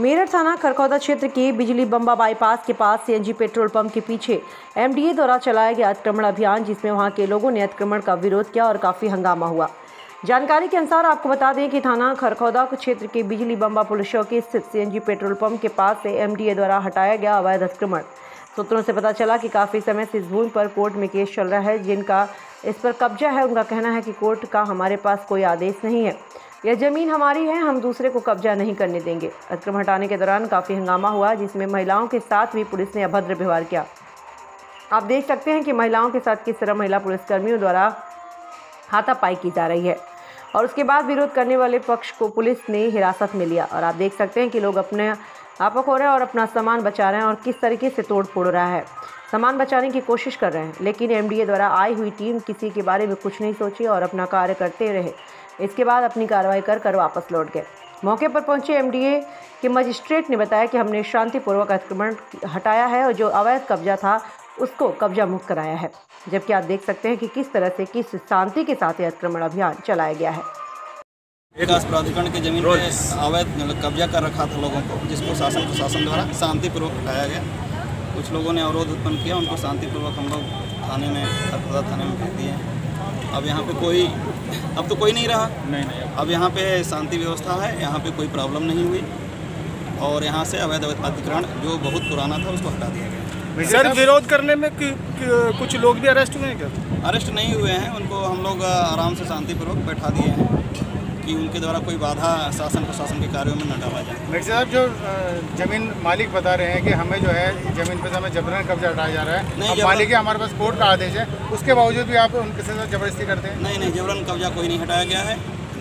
मेरठ थाना खरखौदा क्षेत्र के बिजली बम्बा बाईपास के पास सीएनजी पेट्रोल पंप के पीछे एमडीए द्वारा चलाया गया अतिक्रमण अभियान, जिसमें वहाँ के लोगों ने अतिक्रमण का विरोध किया और काफ़ी हंगामा हुआ। जानकारी के अनुसार आपको बता दें कि थाना खरखौदा क्षेत्र के बिजली बम्बा पुलिस चौकी स्थित सीएनजी पेट्रोल पंप के पास से एमडीए द्वारा हटाया गया अवैध अतिक्रमण। सूत्रों से पता चला कि काफ़ी समय से इस भूमि पर कोर्ट में केस चल रहा है, जिनका इस पर कब्जा है। उनका कहना है कि कोर्ट का हमारे पास कोई आदेश नहीं है। यह ज़मीन हमारी है, हम दूसरे को कब्जा नहीं करने देंगे। अतिक्रमण हटाने के दौरान काफ़ी हंगामा हुआ, जिसमें महिलाओं के साथ भी पुलिस ने अभद्र व्यवहार किया। आप देख सकते हैं कि महिलाओं के साथ किस तरह महिला पुलिसकर्मियों द्वारा हाथापाई की जा रही है। और उसके बाद विरोध करने वाले पक्ष को पुलिस ने हिरासत में लिया। और आप देख सकते हैं कि लोग अपने आपक हो रहे हैं और अपना सामान बचा रहे हैं और किस तरीके से तोड़ फोड़ रहा है। सामान बचाने की कोशिश कर रहे हैं, लेकिन एमडीए द्वारा आई हुई टीम किसी के बारे में कुछ नहीं सोची और अपना कार्य करते रहे। इसके बाद अपनी कार्रवाई कर कर वापस लौट गए। मौके पर पहुँचे एमडीए के मजिस्ट्रेट ने बताया कि हमने शांतिपूर्वक अतिक्रमण हटाया है और जो अवैध कब्जा था उसको कब्जा मुक्त कराया है। जबकि आप देख सकते हैं कि किस तरह से किस शांति के साथ अतिक्रमण अभियान चलाया गया है। विकास प्राधिकरण की ज़मीन पे अवैध कब्जा कर रखा था लोगों को जिसको शासन प्रशासन द्वारा शांतिपूर्वक हटाया गया। कुछ लोगों ने अवरोध उत्पन्न किया उनको शांतिपूर्वक हम लोग थाने में थाने में भेज दिए। अब यहाँ पे कोई अब तो कोई नहीं रहा। नहीं नहीं अब यहाँ पे शांति व्यवस्था है यहाँ पे कोई प्रॉब्लम नहीं हुई। और यहाँ से अवैध अधिकरण जो बहुत पुराना था उसको हटा दिया गया। सर विरोध करने में कि, कि, कुछ लोग भी अरेस्ट हुए हैं क्या? अरेस्ट नहीं हुए हैं उनको हम लोग आराम से शांतिपूर्वक बैठा दिए हैं। कि उनके द्वारा कोई बाधा शासन प्रशासन के कार्यों में न डाला जाए। मिर्जी साहब जो ज़मीन मालिक बता रहे हैं कि हमें जो है ज़मीन पर हमें जबरन कब्जा हटाया जा रहा है। नहीं, मालिक हमारे पास कोर्ट का आदेश है उसके बावजूद भी आप उनके साथ ज़बरदस्ती करते हैं? नहीं नहीं जबरन कब्जा कोई नहीं हटाया गया है।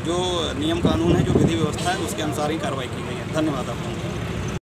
जो नियम कानून है जो विधि व्यवस्था है उसके अनुसार ही कार्रवाई की गई है। धन्यवाद आप लोगों का।